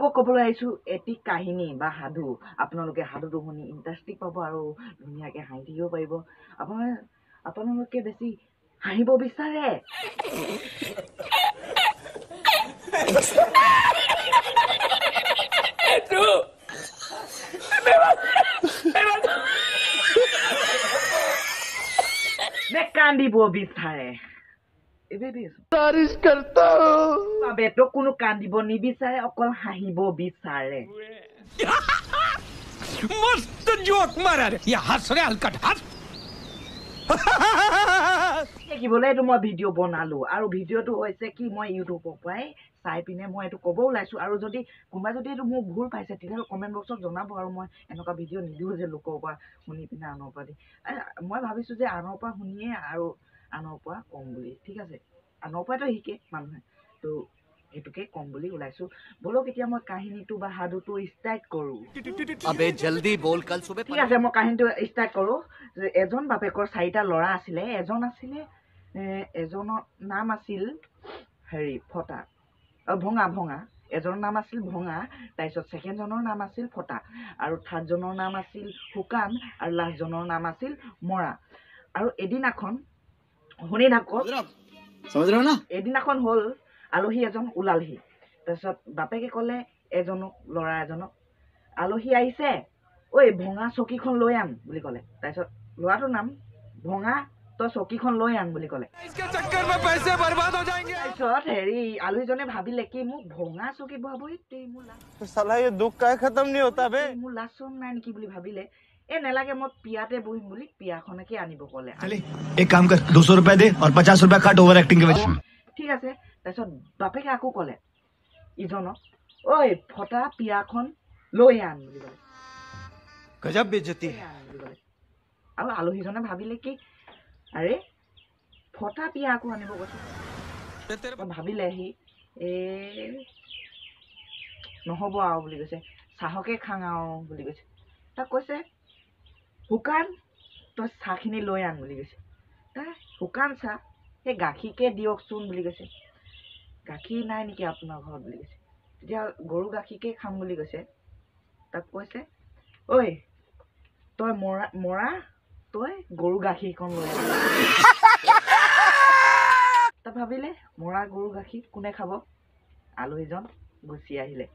আপোনালোকক ক'বলৈ আহিছোঁ এটি কাহিনী বা সাধু আপোনালোকে সাধুটো শুনি ইণ্টাৰেষ্টিং পাব আৰু ধুনীয়াকৈ হাঁহি থাকিব পাৰিব আপোনাৰ আপোনালোকে বেছি হাঁহিব বিচাৰে নে কান্দিব বিচাৰে বেটক কোনো কান্দিব নিবিচাৰে অকল হাঁহিব বিচাৰে থাকিবলৈ এইটো মই ভিডিঅ' বনালো আৰু ভিডিঅ'টো হৈছে কি মই ইউটিউবৰ পৰাই চাই পিনে মই এইটো ক'ব ওলাইছো আৰু যদি কোনোবাই যদি এইটো মোৰ ভুল পাইছে তেতিয়াহ'লে কমেণ্ট বক্সত জনাব আৰু মই এনেকুৱা ভিডিঅ' নিদিওঁ যে লোকৰ পৰা শুনি পিনে আনৰ পৰা দি মই ভাবিছোঁ যে আনৰ পৰা শুনিয়ে আৰু আনৰ পৰা কম বুলি। ঠিক আছে। আনৰ পৰাতো শিকে মানুহে। তো এইটোকে কম বুলি ওলাইছো। বলক এতিয়া মই কাহিনীটো বা সাধুটো ষ্টাৰ্ট কৰো। ঠিক আছে মই কাহিনীটো ষ্টাৰ্ট কৰো। যে এজন বাপেকৰ চাৰিটা ল'ৰা আছিলে। এজন আছিলে এজনৰ নাম আছিল হেৰি ফটা। ভঙা ভঙা। এজনৰ নাম আছিল ভঙা তাৰপিছত ছেকেণ্ডজনৰ নাম আছিল ফটা। আৰু থাৰ্ডজনৰ নাম আছিল শুকান আৰু লাষ্টজনৰ নাম আছিল মৰা। আৰু এদিনাখন শুনি থাকো। এদিনাখন হ'ল আলহী এজন ওলালহি। তাৰপিছত বাপেকে ক'লে এজনক ল'ৰা এজনক। আলহী আহিছে। ঐ ভঙা চকীখন লৈ আন বুলি ক'লে। তাৰপিছত ল'ৰাটোৰ নাম ভঙা তই চকীখন লৈ আন বুলি ক'লে। তাৰপিছত হেৰি আলহীজনে ভাবিলে কি মোক ভঙা চকী বহাবই মোৰ নাই নেকি বুলি ভাবিলে। এ নেলাগে মই পিয়াতে বহিম বুলি পিয়াখনকে আনিব ক'লে। ঠিক আছে। তাৰপিছত বাপেকে আকৌ ক'লে ইজনক ঐ ফটা পিয়াখন লৈ আন বুলি ক'লে। আৰু আলহীজনে ভাবিলে কি আৰে ফটা পিয়া আকৌ আনিব কৈছে। ভাবিলে সি এ নহ'ব আৰু বুলি কৈছে। চাহকে খাং আৰু বুলি কৈছে। তাক কৈছে শুকান তই চাহখিনি লৈ আন বুলি কৈছে। তাই শুকান চাহ? সেই গাখীৰকে দিয়কচোন বুলি কৈছে। গাখীৰ নাই নেকি আপোনাৰ ঘৰত? বুলি কৈছে। তেতিয়া গৰু গাখীৰকে খাম বুলি কৈছে। তাক কৈছে ঐ তই মৰা মৰা? তই গৰু গাখীৰকণ লৈ তাত ভাবিলে মৰা গৰু গাখীৰ কোনে খাব? আলহীজন গুচি আহিলে।